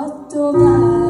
not to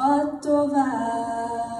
Otová.